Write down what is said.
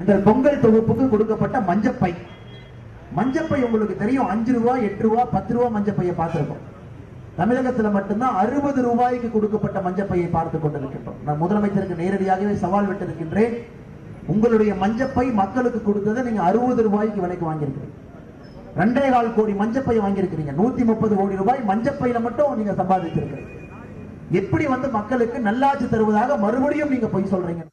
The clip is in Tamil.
இந்த பொங்கல் தொகுப்புக்கு கொடுக்கப்பட்ட மஞ்சப்பை. மஞ்சப்பை உங்களுக்கு தெரியும் அஞ்சு ரூபா எட்டு ரூபா பத்து ரூபா மஞ்சப்பையை பார்த்திருக்கோம். தமிழகத்துல மட்டும்தான் அறுபது ரூபாய்க்கு கொடுக்கப்பட்ட மஞ்சப்பையை பார்த்து கொண்டிருக்கின்றோம். நான் முதலமைச்சருக்கு நேரடியாகவே சவால் விட்டிருக்கின்றேன். உங்களுடைய மஞ்சப்பை மக்களுக்கு கொடுத்ததை நீங்க அறுபது ரூபாய்க்கு விலைக்கு வாங்கியிருக்கிறீங்க. ரெண்டே கால் கோடி மஞ்சப்பை வாங்கியிருக்கிறீங்க. நூத்தி முப்பது கோடி ரூபாய் மஞ்சப்பையில மட்டும் நீங்க சம்பாதிச்சிருக்கிறீங்க. எப்படி வந்து மக்களுக்கு நல்லாட்சி தருவதாக மறுபடியும் நீங்க பொய் சொல்றீங்க?